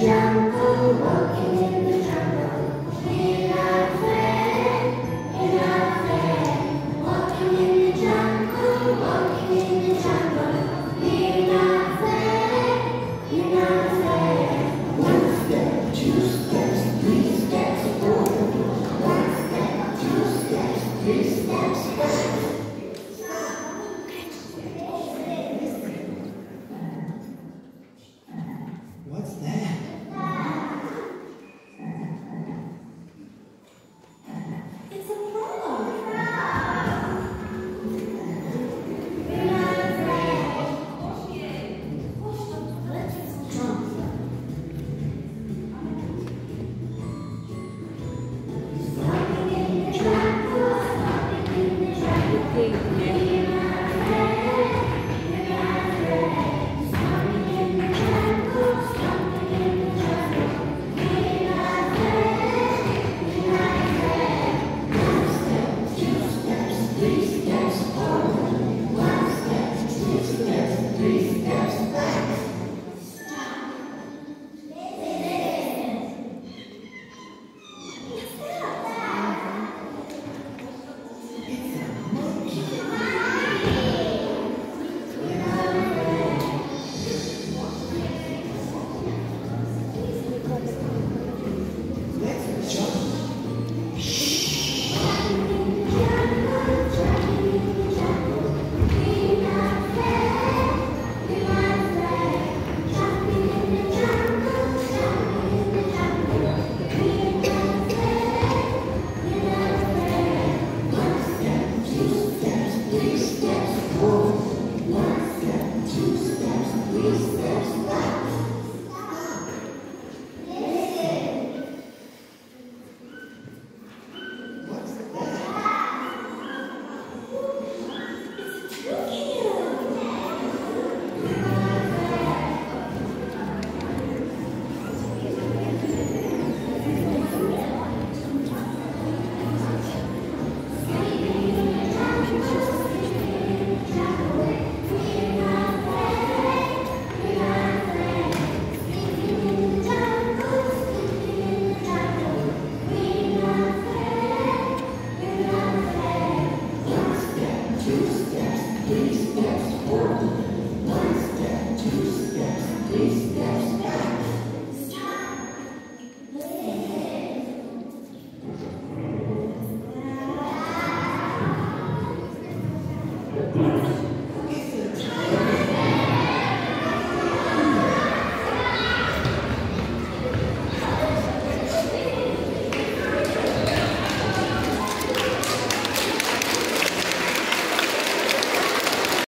chẳng câu Tuesday, Tuesday.